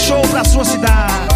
show pra sua cidade.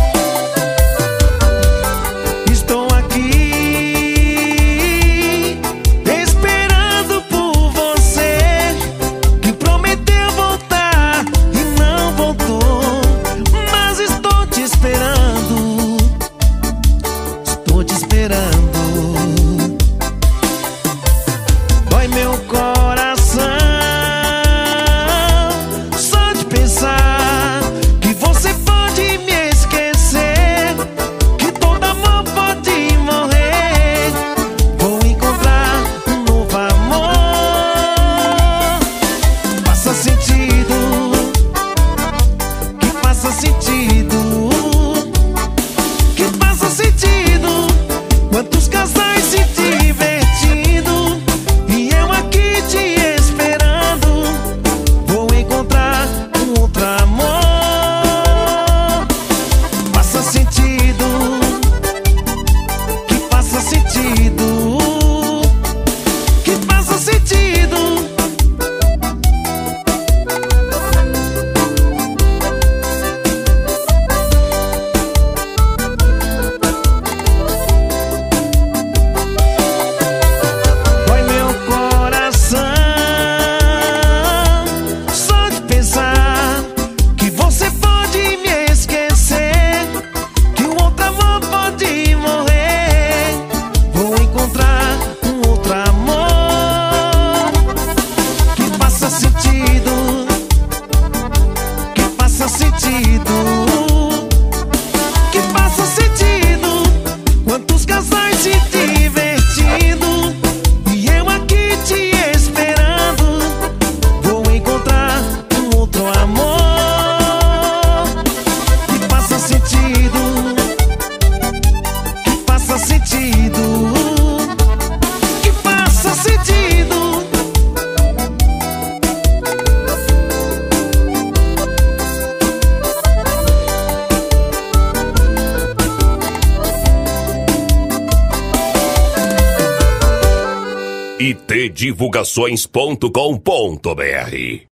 divulgações.com.br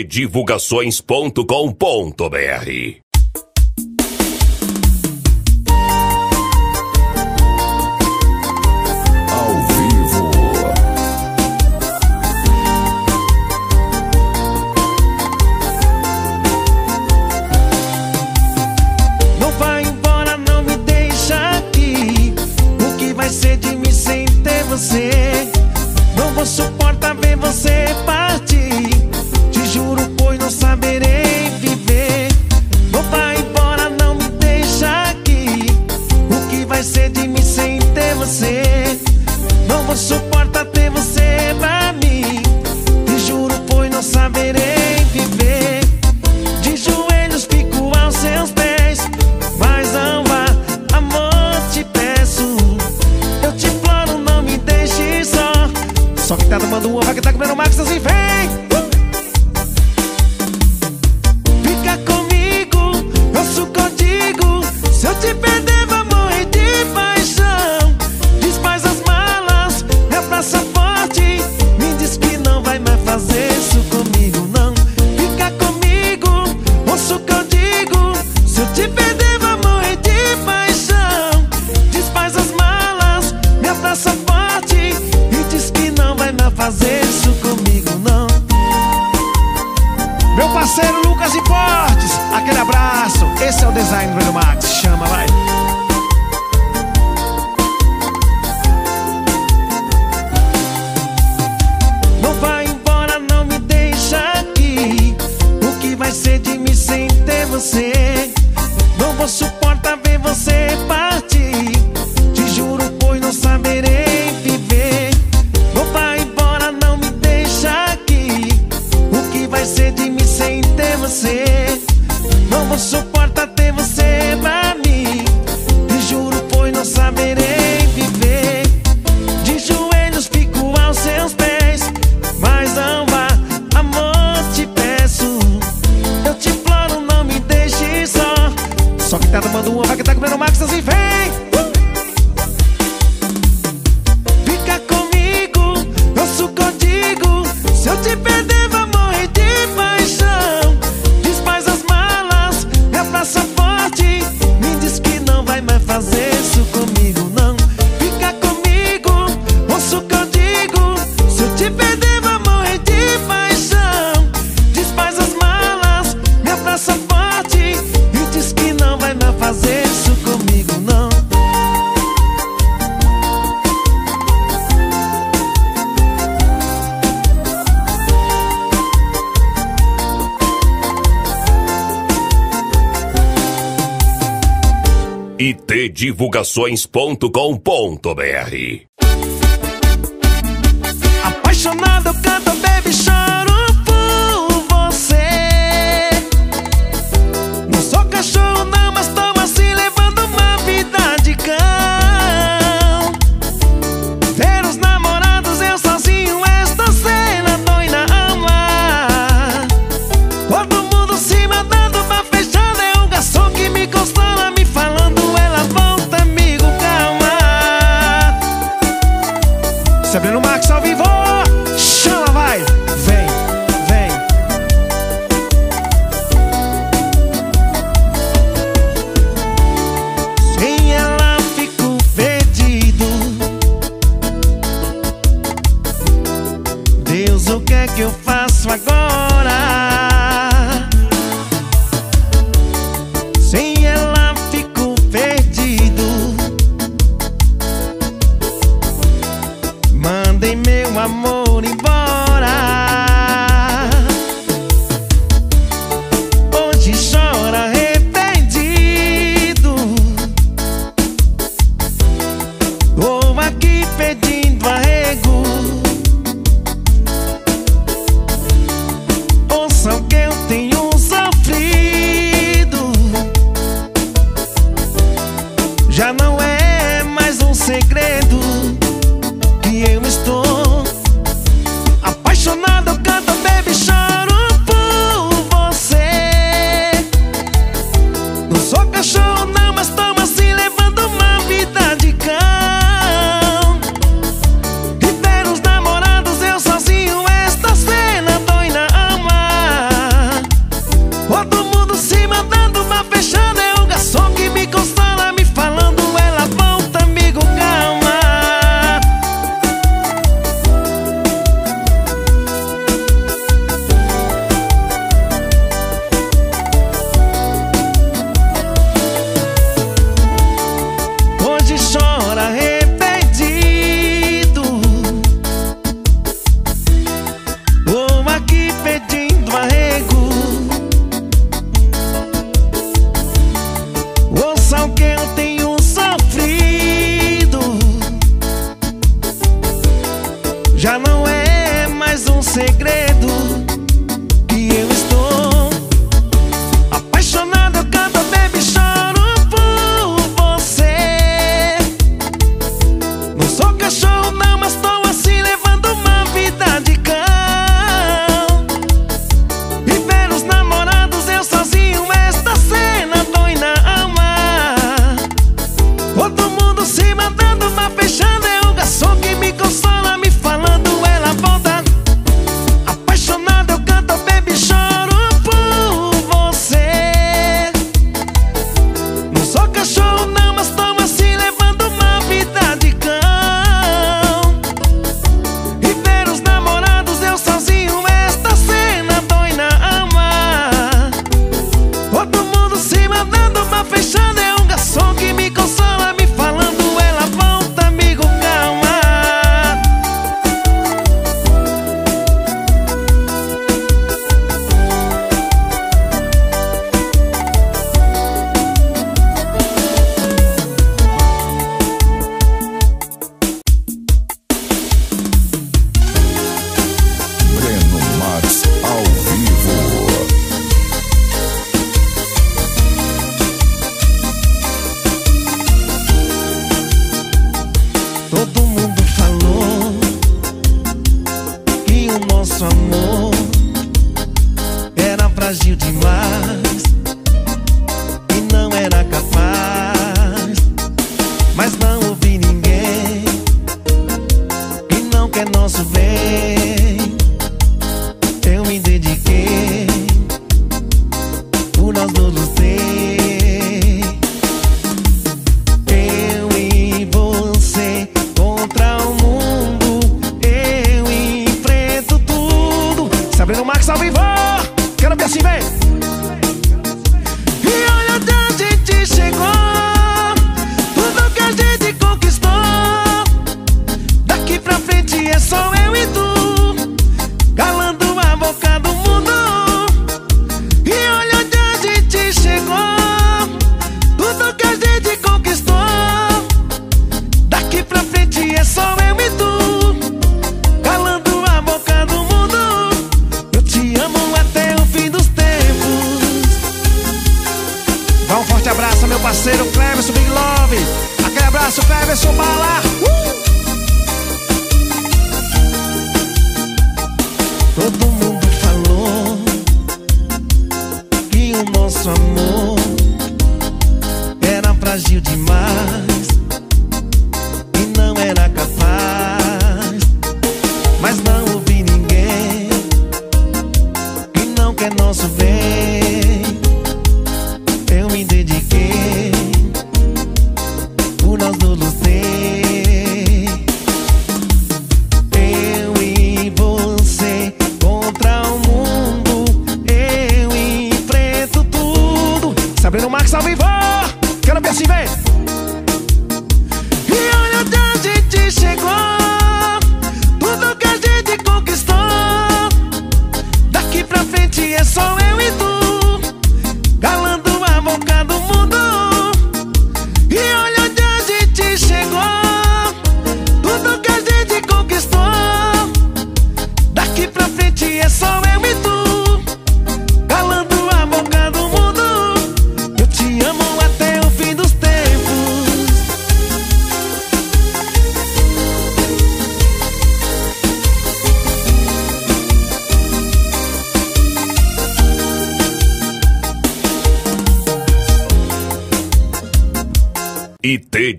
itdivulgações.com.br itdivulgações.com.br Apaixonado, eu canto, baby, choro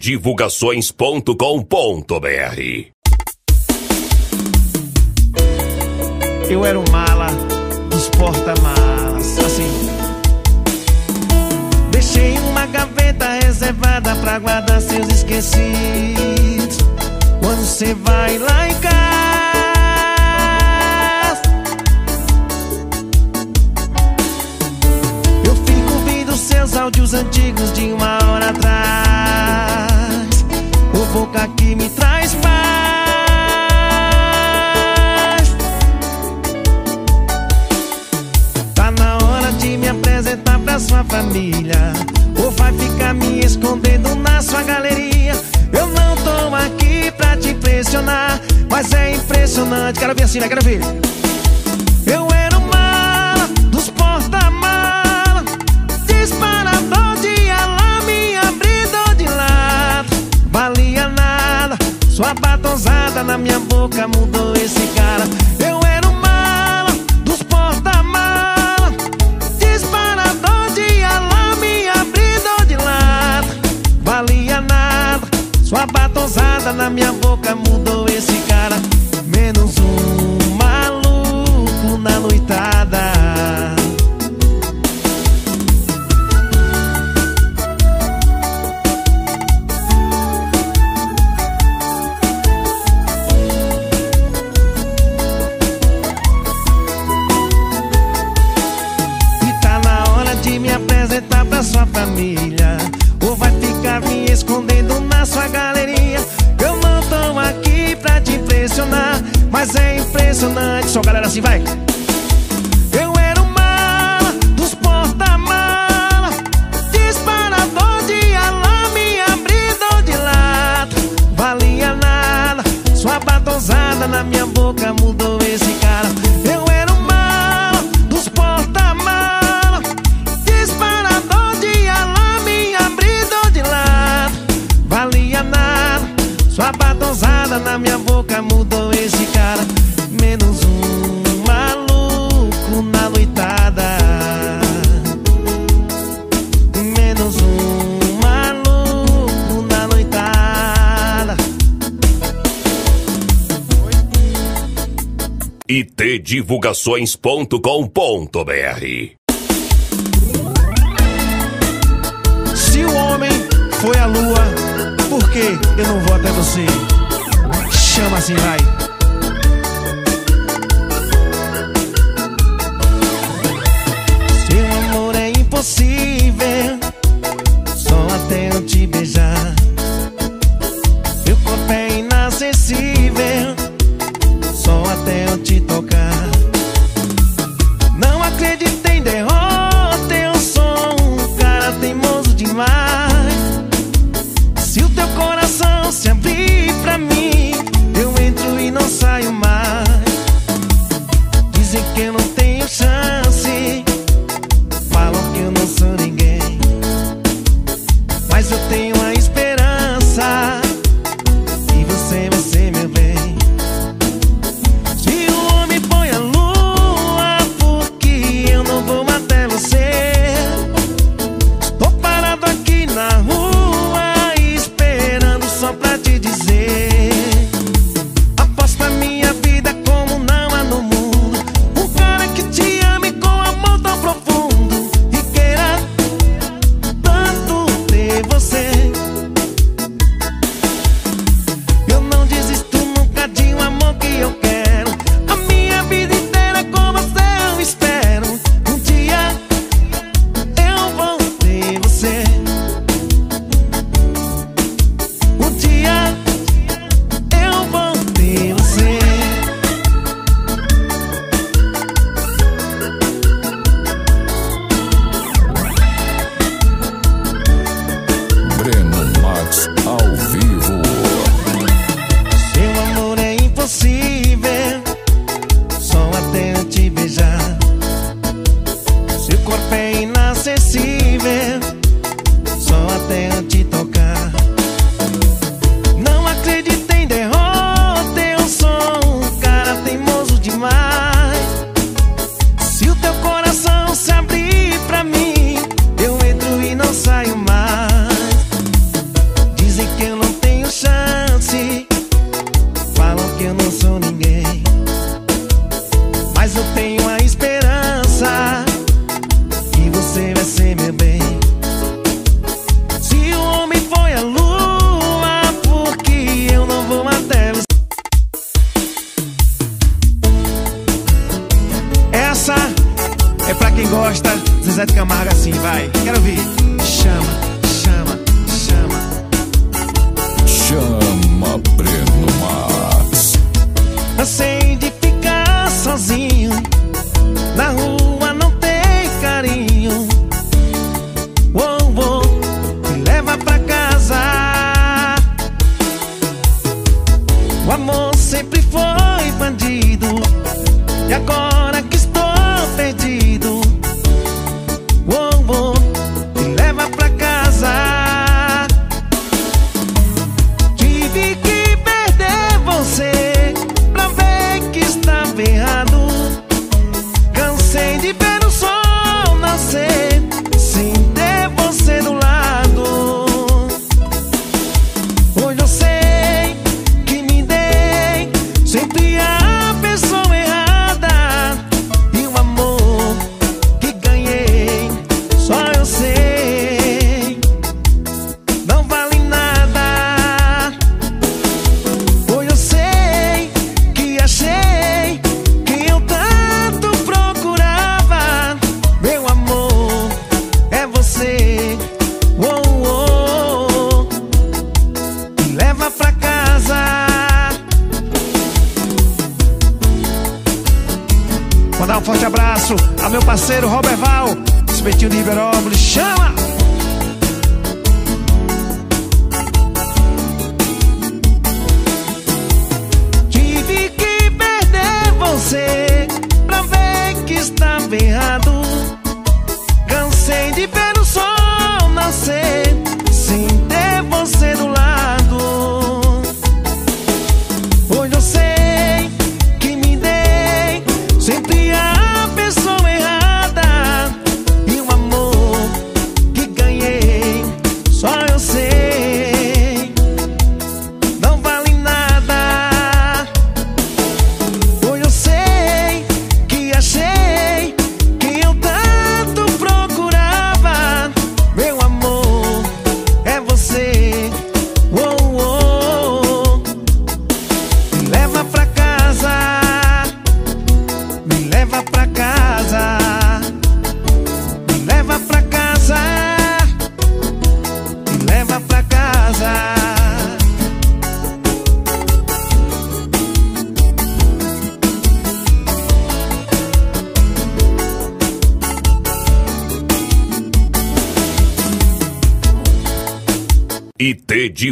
divulgações.com.br. Eu era o mala dos porta-malas, assim. Deixei uma gaveta reservada pra guardar seus esquecidos. Quando você vai lá em casa, eu fico ouvindo seus áudios antigos de uma apaixonar, mas é impressionante. Quero ver assim, né? Quero ver. Eu era o dos porta-mala, disparador de alarme, abrindo de lado Valia nada, sua batonzada na minha boca mudou esse cara. Eu era o dos porta-mala, disparador de alarme, abrindo de lado Valia nada, sua batonzada na minha boca nunca mudou. locações.com.br. Se o homem foi à lua, por que eu não vou até você? Chama assim, vai. Seu amor é impossível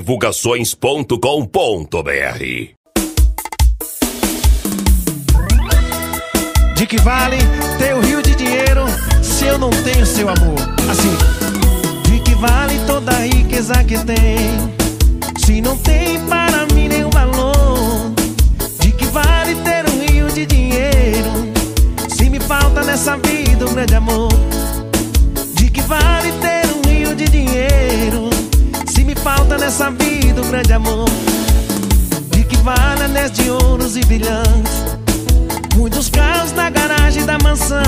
itdivulgações.com.br De que vale ter o rio de dinheiro se eu não tenho seu amor? Assim, de que vale toda a riqueza que tem se não tem para mim nenhum valor? De que vale ter um rio de dinheiro se me falta nessa vida um grande amor? Vida um grande amor? De que vale anéis de ouros e brilhantes? Muitos carros na garagem da mansão.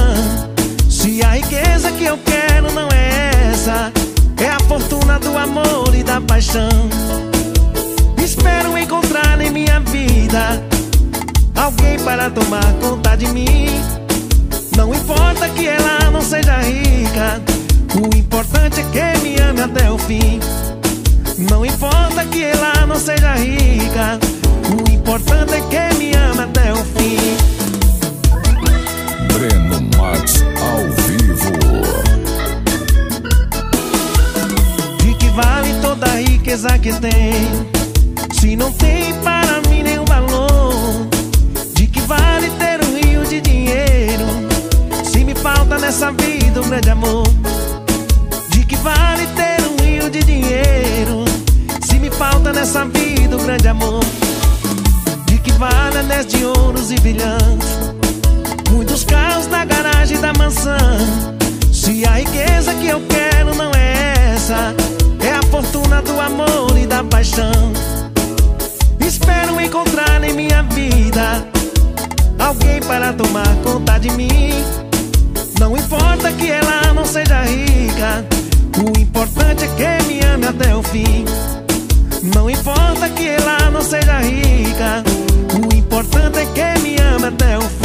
Se a riqueza que eu quero não é essa, é a fortuna do amor e da paixão. Espero encontrar em minha vida alguém para tomar conta de mim. Não importa que ela não seja rica, o importante é que me ame até o fim. Não importa que ela não seja rica, o importante é que me ame até o fim. Breno Max ao vivo. De que vale toda a riqueza que tem Se não tem para mim nenhum valor De que vale ter um rio de dinheiro Se me falta nessa vida um grande amor vida um grande amor De que vale anéis de ouros e brilhantes Muitos carros na garagem da mansão. Se a riqueza que eu quero não é essa, é a fortuna do amor e da paixão. Espero encontrar em minha vida alguém para tomar conta de mim. Não importa que ela não seja rica, o importante é que me ame até o fim. Não importa que ela não seja rica, o importante é que me ame até o fim.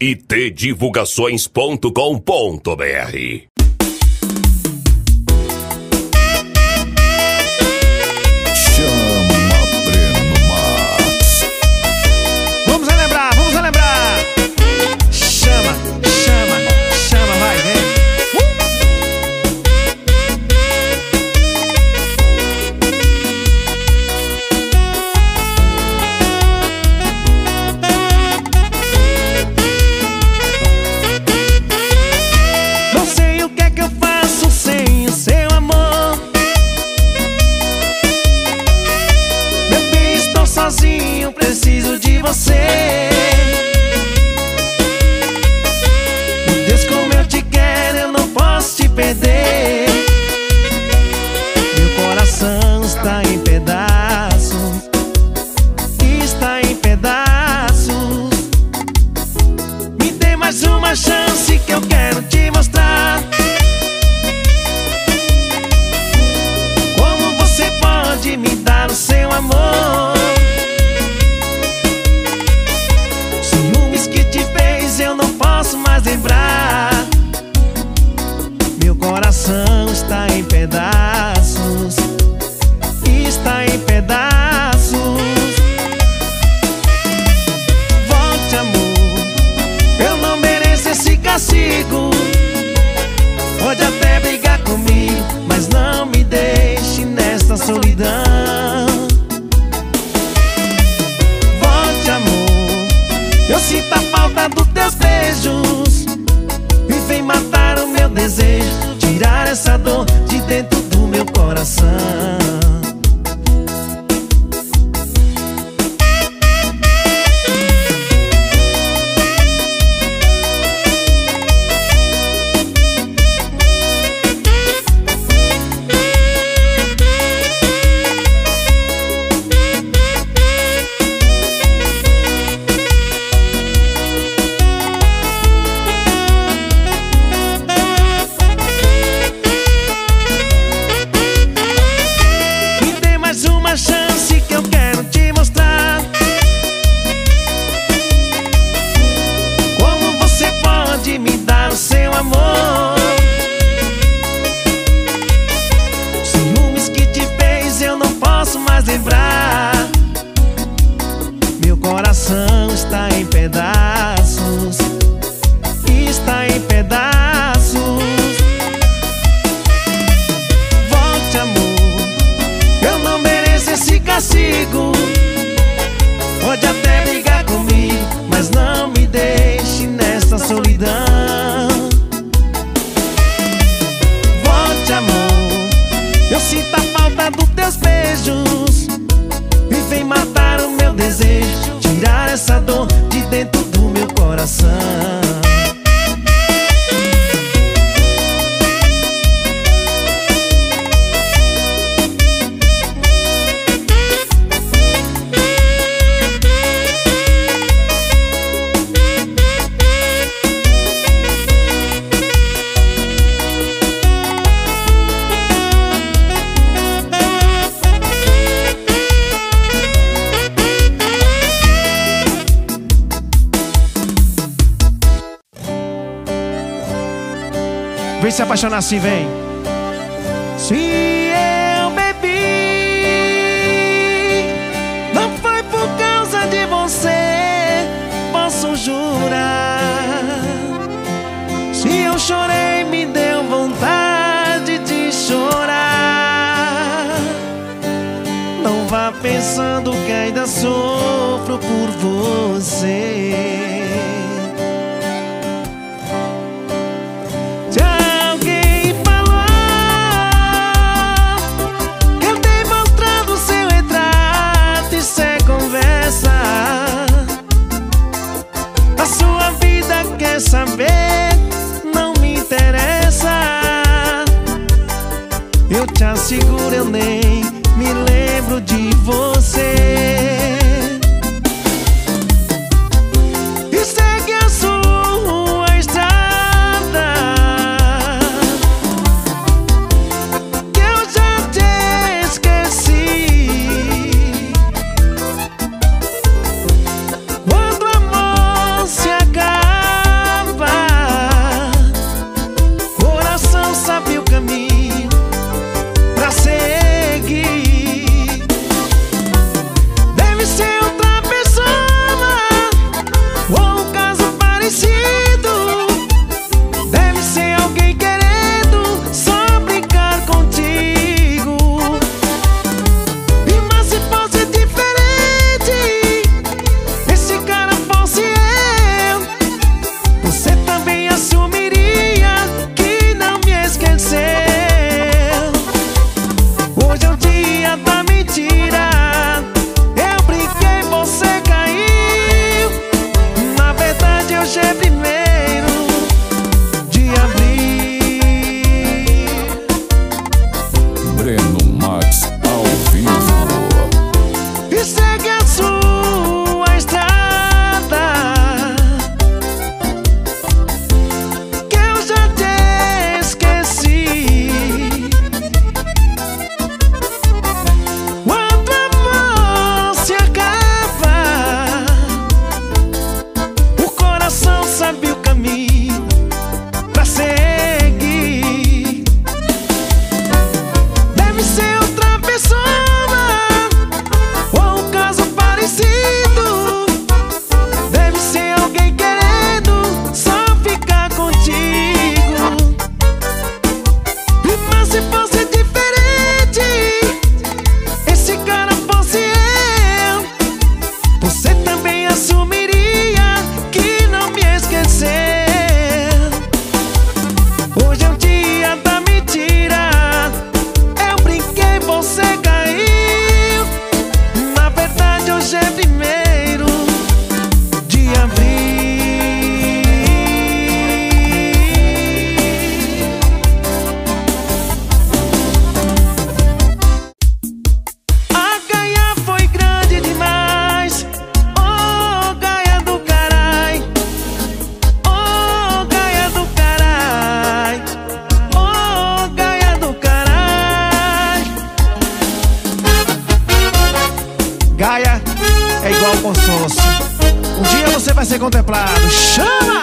itdivulgações.com.br Pode até brigar comigo, mas não me deixe nesta solidão. Volte, amor, eu sinto a falta dos teus beijos. E vem matar o meu desejo, tirar essa dor me apaixonar se vem. Se eu bebi, não foi por causa de você, posso jurar. Se eu chorei, me deu vontade de chorar. Não vá pensando que ainda sofro por você. seguro eu nem me lembro de você. é igual consórcio. Um dia você vai ser contemplado. Chama!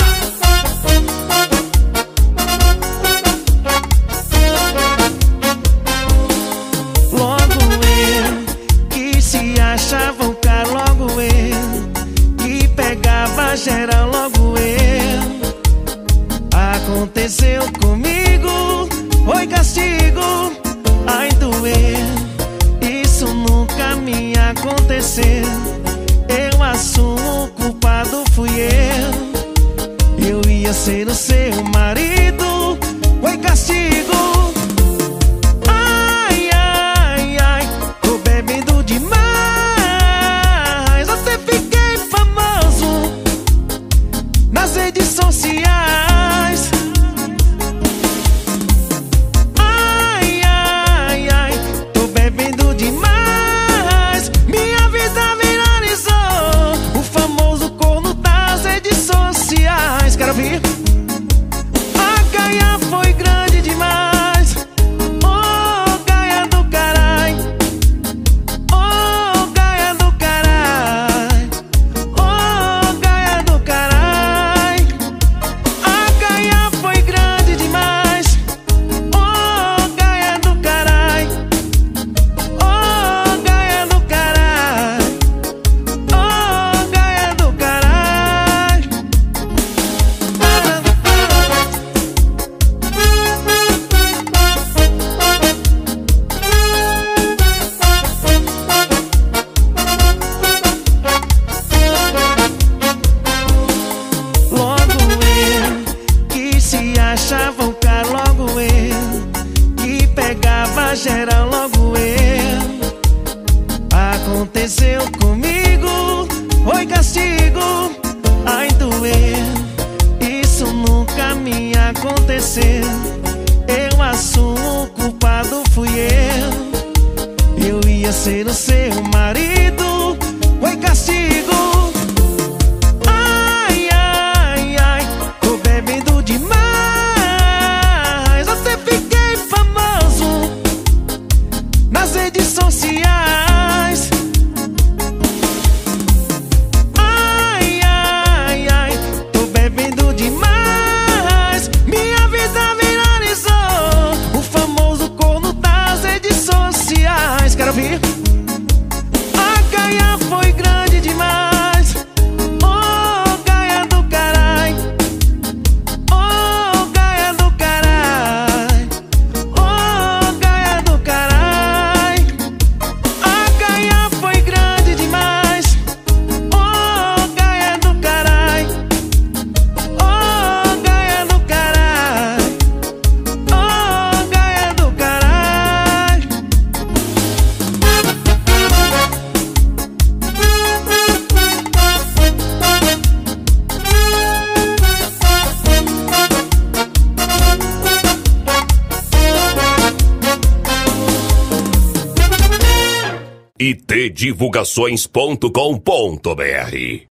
divulgações.com.br